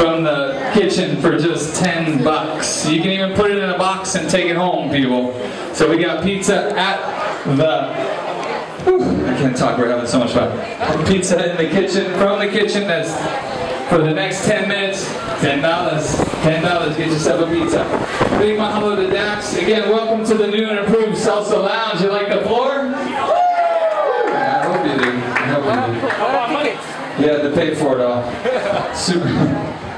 from the kitchen for just 10 bucks. You can even put it in a box and take it home, people. So we got pizza at the Whew, I can't talk, we're having so much fun. Pizza in the kitchen, from the kitchen, that's for the next 10 minutes, $10. $10, get yourself a pizza. Big mahalo to Dax. Again, welcome to the new and improved Salsa Lounge. You like the floor? I hope you do. I hope you do. You had to pay for it all. Super.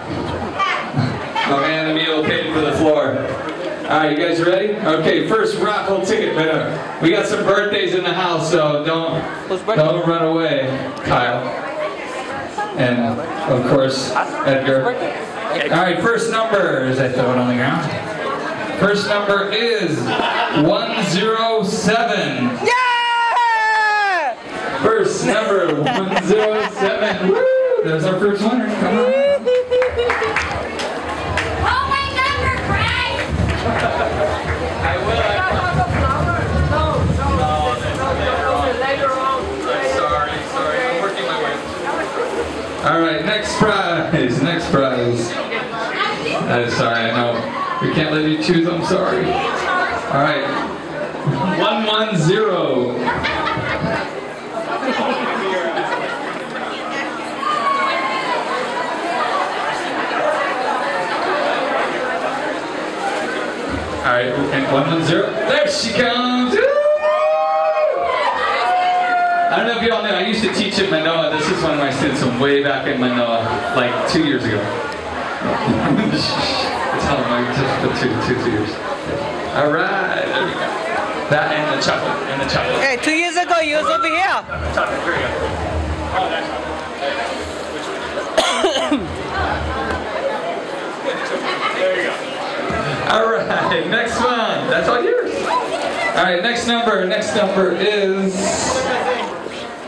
My man Emil paid for the floor. All right, you guys ready? Okay, first raffle ticket winner. We got some birthdays in the house, so don't don't run away, Kyle. And of course, Edgar. All right, first number is I throw it on the ground. First number is 107. Yeah! First number 107. Woo! There's our first winner. Come on. Oh my number, Frank! I will. Sorry, sorry. I'm working my way. All right, next prize. Next prize. I'm sorry. I know we can't let you choose. I'm sorry. All right. One one zero. All right, and one one zero. There she comes. Woo! I don't know if you all know, I used to teach at Manoa. This is one of my students from way back in Manoa, like two years ago. Tell them I just put two, two, two years. All right, there we go. That and the chocolate, and the chocolate. Hey, two years ago you was over here. Chocolate, here we go. Oh, that's There you go. All right, next one. That's all yours. All right, next number. Next number is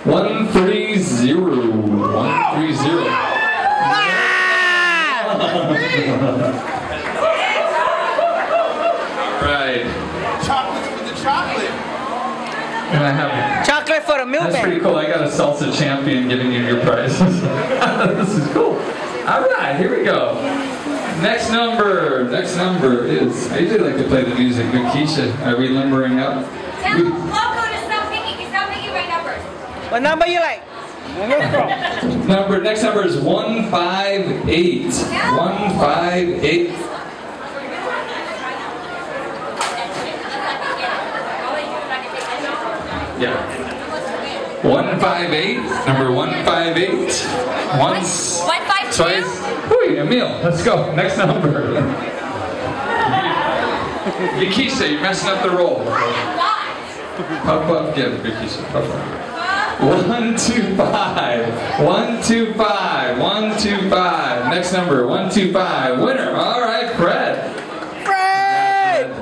one three zero. One three zero. Right. Chocolates with the chocolate. And I have. Chocolate for the That's pretty cool. I got a salsa champion giving you your prizes. this is cool. All right, here we go. Next number. Next number is. I usually like to play the music. Makisha, are uh, we limbering up? Tell Loco to stop picking, stop picking my numbers. What number you like? Number. Next number is one five eight. One five eight. Yeah. One five eight. Number one five eight. Once. One five two. Twice. Whoo, Emil, let's go. Next number. Yakisha, you're messing up the roll. Puff up, yeah, Yakisha, puff up. One, two, five. One, two, five. One, two, five. Next number, one, two, five. Winner. All right, Fred. Fred!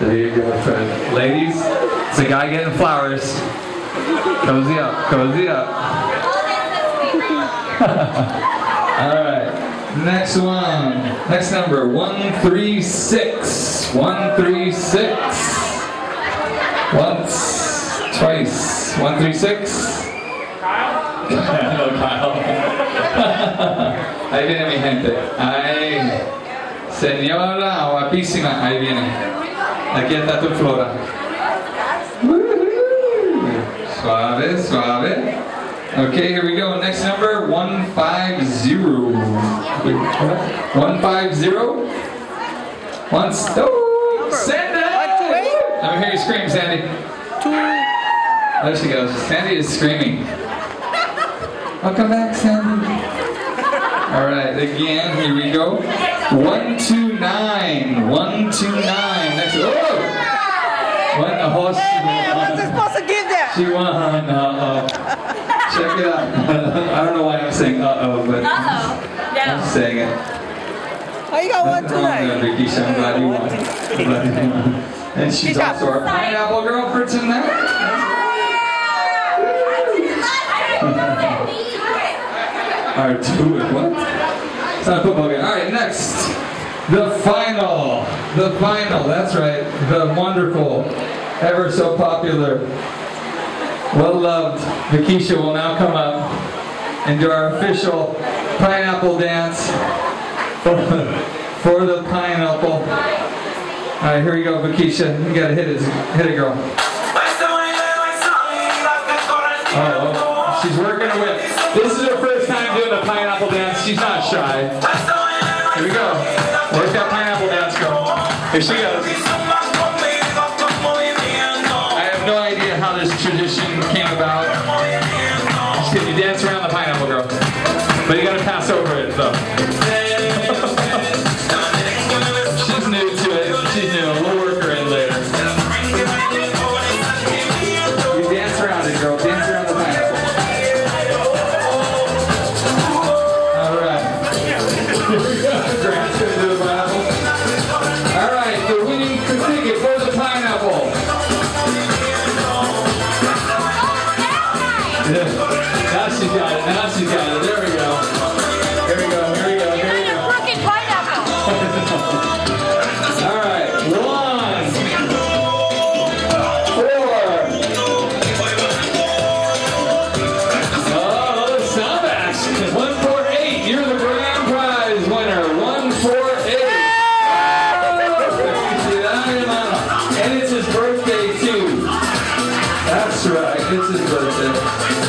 There you go, Fred. Ladies, it's a guy getting flowers. Cozy up, cozy up. All right. Next one. Next number. One three six. One three six. Once. Twice. One three six. Kyle. Hello, Kyle. Ahí viene mi gente. Ahí. Señora guapísima. Ahí viene. Aquí está tu flora. Suave, suave. Okay, here we go. Next number, 150. 150. Once. Oh, Sandy! One, two, eight. Let me hear you scream, Sandy. There she goes. Sandy is screaming. Welcome back, Sandy. All right, again, here we go. 129. 129. Next. Oh! What the horse? What's it supposed to give that? She won. Uh oh. Check it out. I don't know why I'm saying uh oh, but Uh-oh. I'm No. saying it. Oh, you got one Nothing wrong tonight. there, Vicky. I'm glad you won. I'm glad you won. And she's Good job. our pineapple girl for tonight. All right, do it. What? It's not a football game. All right, next. The final. The final. That's right. The wonderful, ever so popular, well loved Vikisha will now come up and do our official pineapple dance for, for the pineapple. All right, here we go, Vakisha. You gotta hit it, hit it, girl. Oh, she's working a whip. This is her first time doing the pineapple dance. She's not shy. Here we go. Where's that pineapple dance girl? Here she goes. There we go. Here we go. Here we go. Here we go. Pineapple. All right. One. Four. Oh, the Samax. One four eight. You're the grand prize winner. One four eight. And it's his birthday too. That's right. It's his birthday.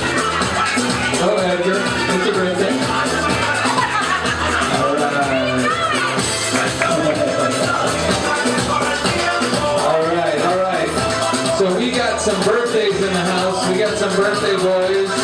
Some birthdays in the house. We got some birthday boys.